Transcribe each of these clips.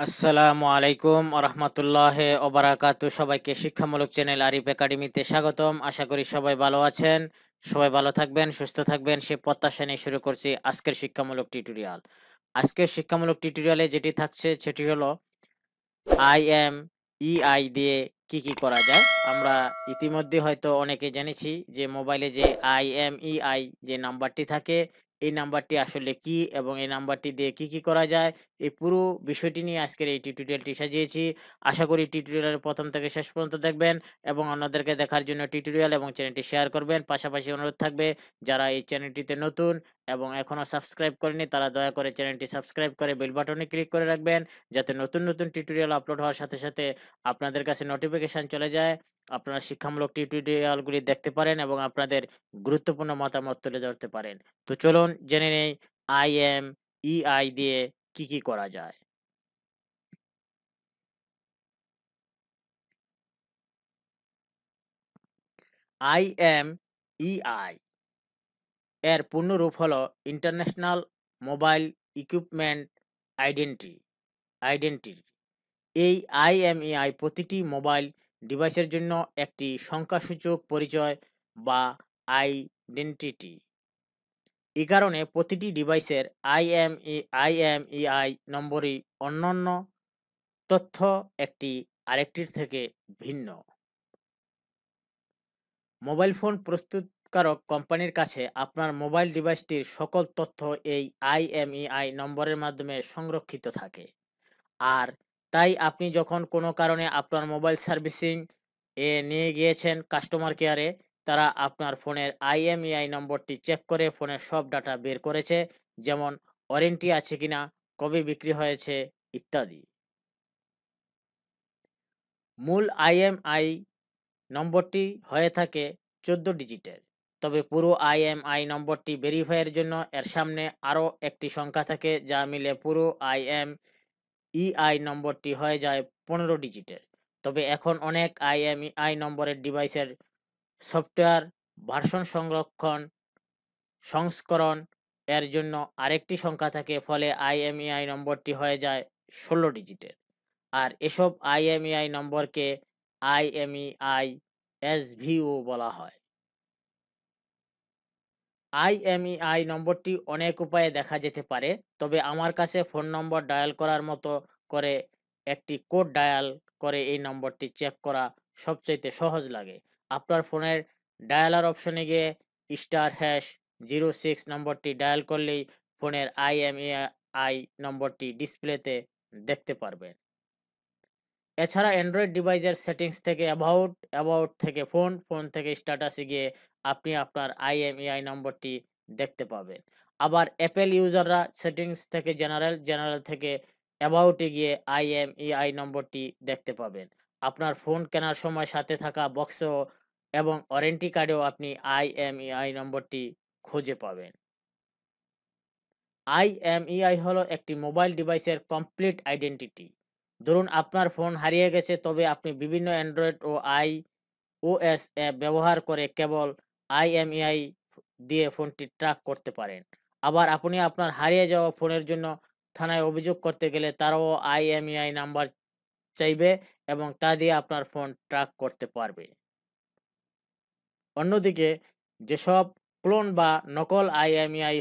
আসসালামু আলাইকুম রহমতুল্লাহ ওবারাকাতু। সবাইকে শিক্ষামূলক চ্যানেল আরিফ একাডেমিতে স্বাগতম। আশা করি সবাই ভালো আছেন, সবাই ভালো থাকবেন, সুস্থ থাকবেন। সে প্রত্যাশা নিয়ে শুরু করছি আজকের শিক্ষামূলক টিউটোরিয়াল। আজকের শিক্ষামূলক টিউটোরিয়ালে যেটি থাকছে সেটি হলো আই এম ইআই দিয়ে কি কি করা যায়। আমরা ইতিমধ্যে হয়তো অনেকে জেনেছি যে মোবাইলে যে আই এম ইআই যে নাম্বারটি থাকে এই নাম্বারটি আসলে কি এবং এই নাম্বারটি দিয়ে কি কি করা যায়? এই পুরো বিষয়টি নিয়ে আজকের এই টিউটোরিয়ালটি সাজিয়েছি। আশা করি টিউটোরিয়ালের প্রথম থেকে শেষ পর্যন্ত দেখবেন এবং অন্যদেরকে দেখার জন্য টিউটোরিয়াল এবং চ্যানেলটি শেয়ার করবেন। পাশাপাশি অনুরোধ থাকবে, যারা এই চ্যানেলটিতে নতুন এবং এখনও সাবস্ক্রাইব করেনি তারা দয়া করে চ্যানেলটি সাবস্ক্রাইব করে বেল বাটনে ক্লিক করে রাখবেন যাতে নতুন নতুন টিউটোরিয়াল আপলোড হওয়ার সাথে সাথে আপনাদের কাছে নোটিফিকেশান চলে যায়। আপনারা শিক্ষামূলক টিউটোরিয়ালগুলি দেখতে পারেন এবং আপনাদের গুরুত্বপূর্ণ মতামত তুলে ধরতে পারেন। তো চলুন জেনে নেই আই এম ইআই দিয়ে কি কি করা যায়। আই এম ইআই এর পূর্ণরূপ হলো international mobile equipment identity identity এই আইএমইআই প্রতিটি মোবাইল ডিভাইসের জন্য একটি সংখ্যাসূচক পরিচয় বা আইডেন্টিটি এ কারণে প্রতিটি ডিভাইসের আইএমই আইএমইআই নম্বরই অন্যান্য তথ্য একটি আরেকটির থেকে ভিন্ন। মোবাইল ফোন প্রস্তুতকারক কোম্পানির কাছে আপনার মোবাইল ডিভাইসটির সকল তথ্য এই আইএমইআই নম্বরের মাধ্যমে সংরক্ষিত থাকে। আর তাই আপনি যখন কোনো কারণে আপনার মোবাইল সার্ভিসিং এ নিয়ে গিয়েছেন কাস্টমার কেয়ারে, তারা আপনার ফোনের আইএমইআই নম্বরটি চেক করে ফোনের সব ডাটা বের করেছে, যেমন ওয়ারেন্টি আছে কিনা, কবে বিক্রি হয়েছে ইত্যাদি। মূল আইএমআই নম্বরটি হয়ে থাকে চোদ্দ ডিজিটের। তবে পুরো আইএমআই নম্বরটি ভেরিফাইয়ের জন্য এর সামনে আরও একটি সংখ্যা থাকে যা মিলে পুরো আইএম ইআই নম্বরটি হয়ে যায় পনেরো ডিজিটের। তবে এখন অনেক আইএমইআই নম্বরের ডিভাইসের সফটওয়্যার ভার্সন সংরক্ষণ, সংস্করণ এর জন্য আরেকটি সংখ্যা থাকে ফলে আইএমইআই নম্বরটি হয়ে যায় ষোলো ডিজিটের। আর এসব আইএমইআই নম্বরকে আইএমইআই এসভিও বলা হয়। আইএমইআই নম্বরটি অনেক উপায়ে দেখা যেতে পারে। তবে আমার কাছে ফোন নম্বর ডায়াল করার মতো করে একটি কোড ডায়াল করে এই নম্বরটি চেক করা সবচাইতে সহজ লাগে। আপনার ফোনের ডায়ালার অপশনে গিয়ে স্টার হ্যাশ জিরো সিক্স নম্বরটি ডায়াল করলেই ফোনের আইএমইআই নম্বরটি ডিসপ্লেতে দেখতে পারবেন। এছাড়া অ্যান্ড্রয়েড ডিভাইসের সেটিংস থেকে অ্যাবাউট অ্যাবাউট থেকে ফোন ফোন থেকে স্ট্যাটাসে গিয়ে আপনি আপনার আইএমইআই নম্বরটি দেখতে পাবেন। আবার অ্যাপেল ইউজাররা সেটিংস থেকে জেনারেল জেনারেল থেকে অ্যাবাউটে গিয়ে আইএমইআই নম্বরটি দেখতে পাবেন। আপনার ফোন কেনার সময় সাথে থাকা বক্সেও এবং ওয়ারেন্টি কার্ডেও আপনি আইএমইআই নম্বরটি খুঁজে পাবেন। আইএমইআই হলো একটি মোবাইল ডিভাইসের কমপ্লিট আইডেন্টিটি ধরুন আপনার ফোন হারিয়ে গেছে, তবে আপনি বিভিন্ন অ্যান্ড্রয়েড ও আই ওএস অ্যাপ ব্যবহার করে কেবল আইএমইআই দিয়ে ফোনটি ট্র্যাক করতে পারেন। আবার আপনি আপনার হারিয়ে যাওয়া ফোনের জন্য থানায় অভিযোগ করতে গেলে তারাও আইএমইআই নাম্বার চাইবে এবং তা দিয়ে আপনার ফোন ট্র্যাক করতে পারবে। অন্যদিকে যেসব ক্লোন বা নকল আইএমইআই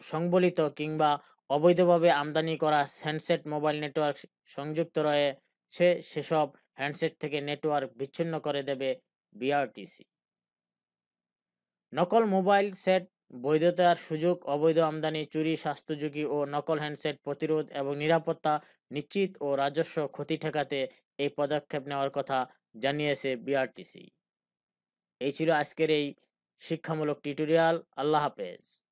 সংবলিত কিংবা অবৈধভাবে আমদানি করা হ্যান্ডসেট মোবাইল নেটওয়ার্ক সংযুক্ত রয়েছে সেসব হ্যান্ডসেট থেকে নেটওয়ার্ক বিচ্ছিন্ন করে দেবে বিআরটিসি নকল মোবাইল সেট, বৈধতার সুযোগ, অবৈধ আমদানি, চুরি স্বাস্থ্য ঝুঁকি ও নকল হ্যান্ডসেট প্রতিরোধ এবং নিরাপত্তা নিশ্চিত ও রাজস্ব ক্ষতি ঠেকাতে এই পদক্ষেপ নেওয়ার কথা জানিয়েছে বিআরটিসি এই ছিল আজকের এই শিক্ষামূলক টিউটোরিয়াল। আল্লাহ হাফেজ।